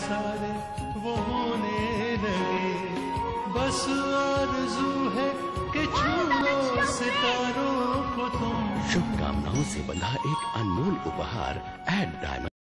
सारे वो होने लगे। बस आरज़ू है कि छू लो सितारों को तुम। शुभकामनाओं से बंधा एक अनमोल उपहार एड डायमंड